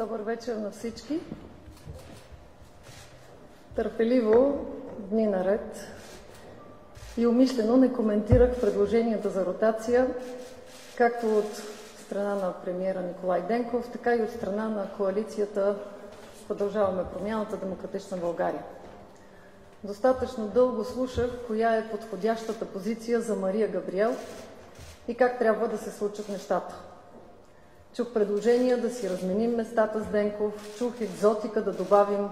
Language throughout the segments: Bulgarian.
Добър вечер на всички. Търпеливо, дни наред и умишлено не коментирах предложенията за ротация, както от страна на премиера Николай Денков, така и от страна на коалицията Продължаваме промяната Демократична България. Достатъчно дълго слушах коя е подходящата позиция за Мария Габриел и как трябва да се случат нещата. Чух предложения да си разменим местата с Денков, чух екзотика да добавим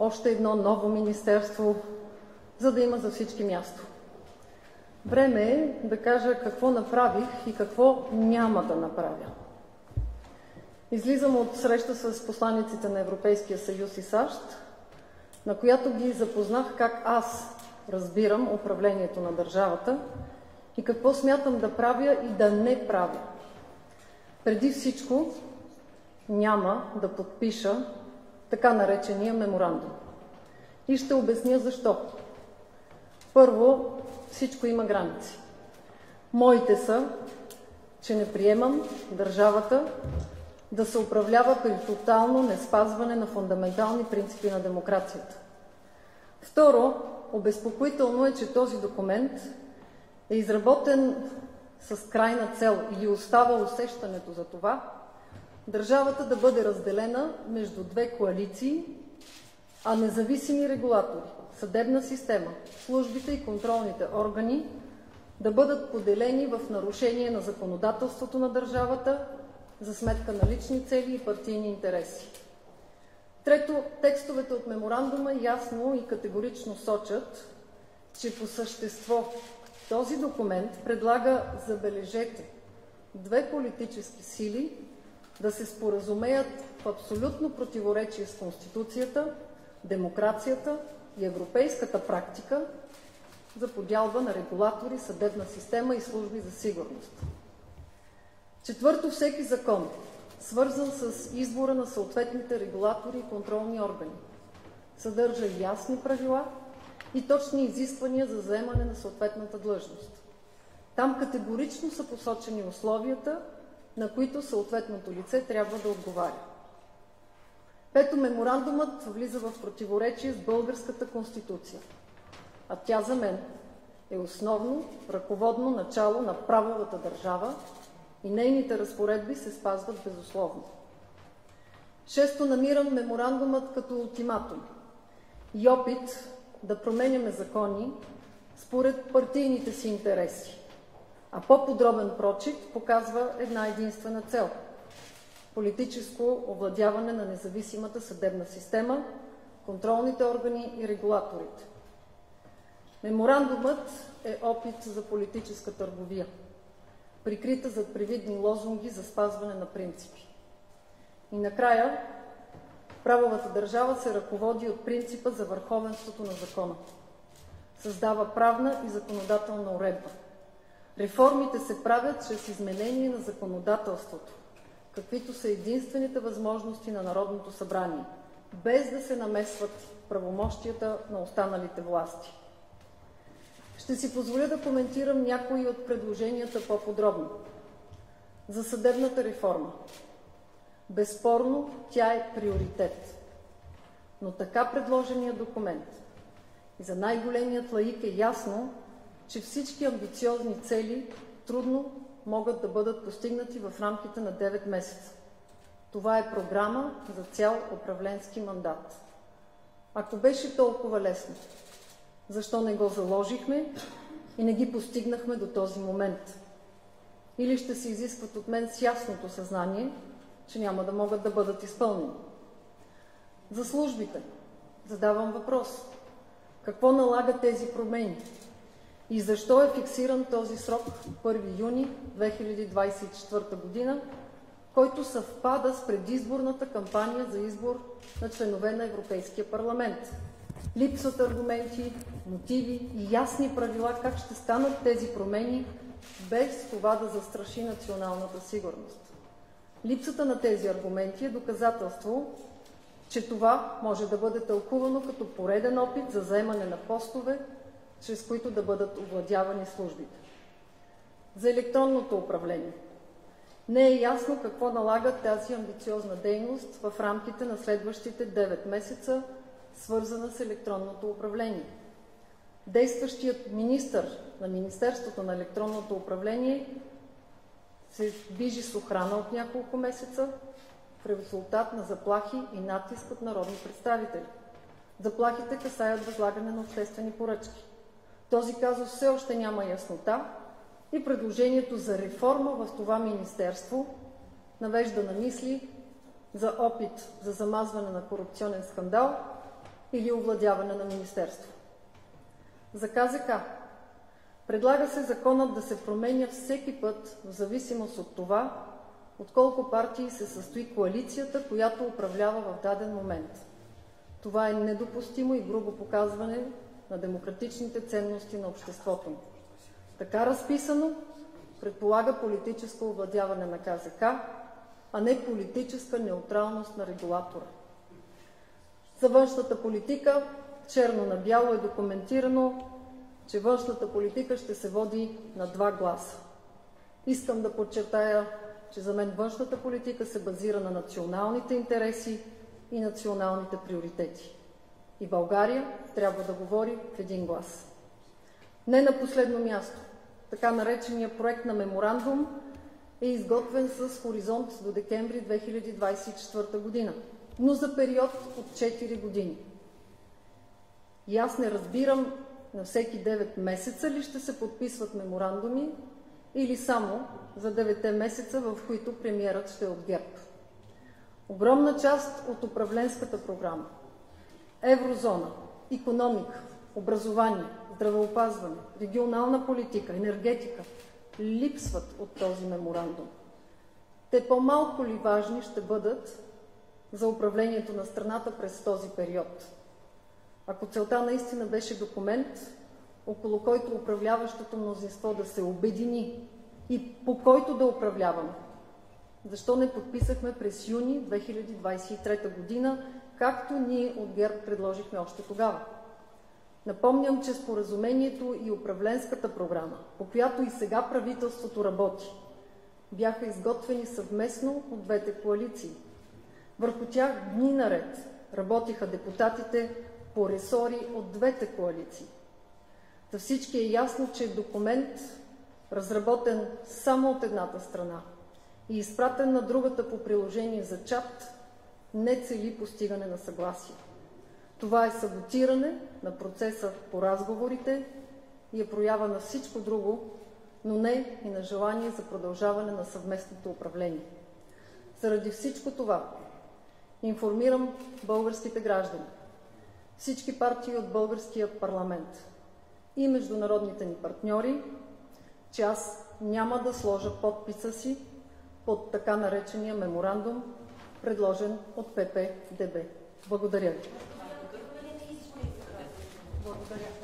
още едно ново министерство, за да има за всички място. Време е да кажа какво направих и какво няма да направя. Излизам от среща с посланиците на Европейския съюз и САЩ, на която ги запознах как аз разбирам управлението на държавата и какво смятам да правя и да не правя. Преди всичко няма да подпиша така наречения меморандум. И ще обясня защо. Първо, всичко има граници. Моите са, че не приемам държавата да се управлява при тотално неспазване на фундаментални принципи на демокрацията. Второ, обезпокоително е, че този документ е изработен с крайна цел и остава усещането за това държавата да бъде разделена между две коалиции, а независими регулатори, съдебна система, службите и контролните органи да бъдат поделени в нарушение на законодателството на държавата за сметка на лични цели и партийни интереси. Трето, текстовете от меморандума ясно и категорично сочат, че по същество този документ предлага, забележете, две политически сили да се споразумеят в абсолютно противоречие с Конституцията, демокрацията и европейската практика за подялба на регулатори, съдебна система и служби за сигурност. Четвърто, всеки закон, свързан с избора на съответните регулатори и контролни органи, съдържа ясни правила и точни изисквания за заемане на съответната длъжност. Там категорично са посочени условията, на които съответното лице трябва да отговаря. Пето, меморандумът влиза в противоречие с българската конституция, а тя за мен е основно ръководно начало на правовата държава и нейните разпоредби се спазват безусловно. Шесто, намирам меморандумът като ултиматум и опит да променяме закони според партийните си интереси. А по-подробен прочит показва една единствена цел – политическо овладяване на независимата съдебна система, контролните органи и регулаторите. Меморандумът е опит за политическа търговия, прикрита зад привидни лозунги за спазване на принципи. И накрая Правовата държава се ръководи от принципа за върховенството на закона. Създава правна и законодателна уредба. Реформите се правят чрез изменение на законодателството, каквито са единствените възможности на Народното събрание, без да се намесват правомощията на останалите власти. Ще си позволя да коментирам някои от предложенията по-подробно. За съдебната реформа. Безспорно тя е приоритет. Но така предложения документ и за най-големият лаик е ясно, че всички амбициозни цели трудно могат да бъдат постигнати в рамките на 9 месеца. Това е програма за цял управленски мандат. Ако беше толкова лесно, защо не го заложихме и не ги постигнахме до този момент? Или ще се изискват от мен с ясното съзнание, че няма да могат да бъдат изпълнени. За службите задавам въпрос. Какво налага тези промени? И защо е фиксиран този срок 1 юни 2024 година, който съвпада с предизборната кампания за избор на членове на Европейския парламент? Липсват аргументи, мотиви и ясни правила как ще станат тези промени, без това да застраши националната сигурност. Липсата на тези аргументи е доказателство, че това може да бъде тълкувано като пореден опит за заемане на постове, чрез които да бъдат овладявани службите. За електронното управление. Не е ясно какво налага тази амбициозна дейност в рамките на следващите 9 месеца, свързана с електронното управление. Действащият министър на Министерството на електронното управление се движи с охрана от няколко месеца в резултат на заплахи и натиск от народни представители. Заплахите касаят възлагане на обществени поръчки. Този казус все още няма яснота и предложението за реформа в това министерство навежда на мисли за опит за замазване на корупционен скандал или овладяване на министерство. За КЗК предлага се законът да се променя всеки път в зависимост от това, от колко партии се състои коалицията, която управлява в даден момент. Това е недопустимо и грубо показване на демократичните ценности на обществото ни. Така разписано, предполага политическо овладяване на КЗК, а не политическа неутралност на регулатора. За външната политика черно на бяло е документирано, че външната политика ще се води на два гласа. Искам да подчертая, че за мен външната политика се базира на националните интереси и националните приоритети. И България трябва да говори в един глас. Не на последно място, така наречения проект на меморандум е изготвен с хоризонт до декември 2024 година, но за период от 4 години. И аз не разбирам на всеки 9 месеца ли ще се подписват меморандуми или само за 9 месеца, в които премиерът ще е от ГЕРБ. Огромна част от управленската програма, еврозона, економика, образование, здравеопазване, регионална политика, енергетика липсват от този меморандум. Те по-малко ли важни ще бъдат за управлението на страната през този период? Ако целта наистина беше документ, около който управляващото мнозинство да се обедини и по който да управляваме, защо не подписахме през юни 2023 година, както ние от ГЕРБ предложихме още тогава? Напомням, че споразумението и управленската програма, по която и сега правителството работи, бяха изготвени съвместно от двете коалиции. Върху тях дни наред работиха депутатите по ресори от двете коалиции. За всички е ясно, че документ, разработен само от едната страна и изпратен на другата по приложение за чат, не цели постигане на съгласие. Това е саботиране на процеса по разговорите и е проява на всичко друго, но не и на желание за продължаване на съвместното управление. Заради всичко това информирам българските граждани, всички партии от българския парламент и международните ни партньори, че аз няма да сложа подписа си под така наречения меморандум, предложен от ППДБ. Благодаря ви. Благодаря.